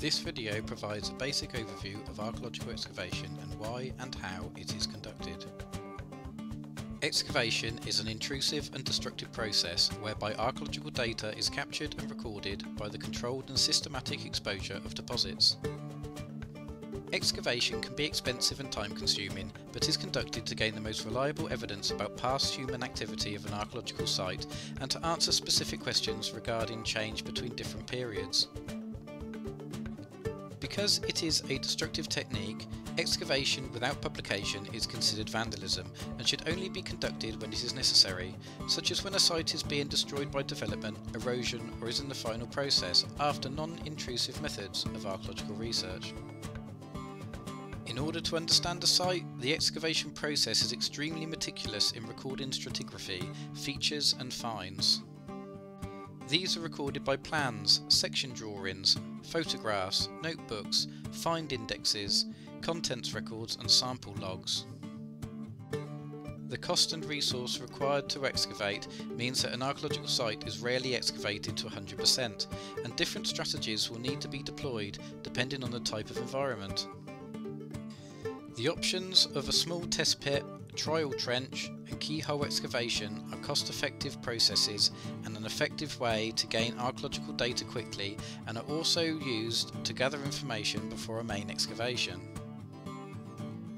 This video provides a basic overview of archaeological excavation and why and how it is conducted. Excavation is an intrusive and destructive process whereby archaeological data is captured and recorded by the controlled and systematic exposure of deposits. Excavation can be expensive and time consuming, but is conducted to gain the most reliable evidence about past human activity of an archaeological site and to answer specific questions regarding change between different periods. Because it is a destructive technique, excavation without publication is considered vandalism and should only be conducted when it is necessary, such as when a site is being destroyed by development, erosion or is in the final process after non-intrusive methods of archaeological research. In order to understand a site, the excavation process is extremely meticulous in recording stratigraphy, features and finds. These are recorded by plans, section drawings, photographs, notebooks, find indexes, contents records and sample logs. The cost and resource required to excavate means that an archaeological site is rarely excavated to 100% and different strategies will need to be deployed depending on the type of environment. The options of a small test pit, trial trench and keyhole excavation are cost-effective processes and an effective way to gain archaeological data quickly and are also used to gather information before a main excavation.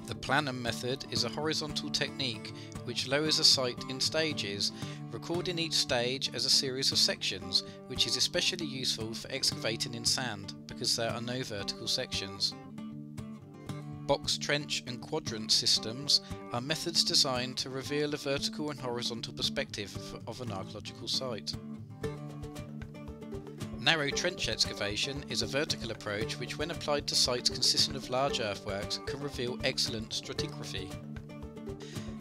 The Planum method is a horizontal technique which lowers a site in stages, recording each stage as a series of sections, which is especially useful for excavating in sand because there are no vertical sections. Box trench and quadrant systems are methods designed to reveal a vertical and horizontal perspective of an archaeological site. Narrow trench excavation is a vertical approach which when applied to sites consisting of large earthworks can reveal excellent stratigraphy.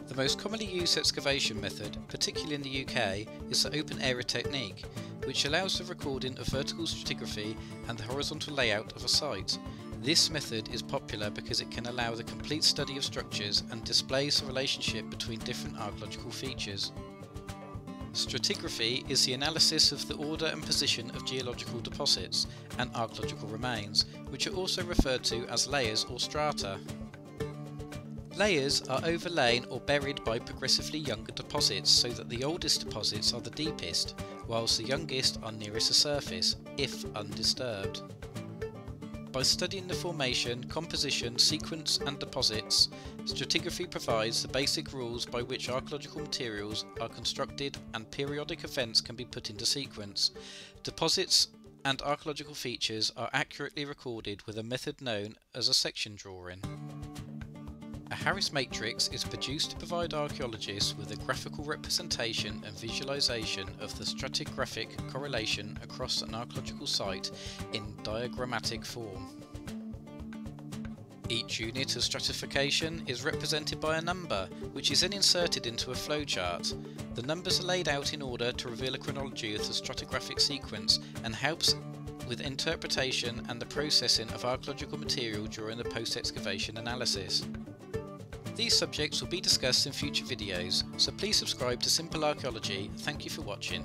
The most commonly used excavation method, particularly in the UK, is the open area technique, which allows the recording of vertical stratigraphy and the horizontal layout of a site, this method is popular because it can allow the complete study of structures and displays the relationship between different archaeological features. Stratigraphy is the analysis of the order and position of geological deposits and archaeological remains, which are also referred to as layers or strata. Layers are overlain or buried by progressively younger deposits so that the oldest deposits are the deepest, whilst the youngest are nearest the surface, if undisturbed. By studying the formation, composition, sequence and deposits, stratigraphy provides the basic rules by which archaeological materials are constructed and periodic events can be put into sequence. Deposits and archaeological features are accurately recorded with a method known as a section drawing. A Harris matrix is produced to provide archaeologists with a graphical representation and visualization of the stratigraphic correlation across an archaeological site in diagrammatic form. Each unit of stratification is represented by a number, which is then inserted into a flowchart. The numbers are laid out in order to reveal a chronology of the stratigraphic sequence and helps with interpretation and the processing of archaeological material during the post-excavation analysis. These subjects will be discussed in future videos, so please subscribe to Simple Archaeology. Thank you for watching.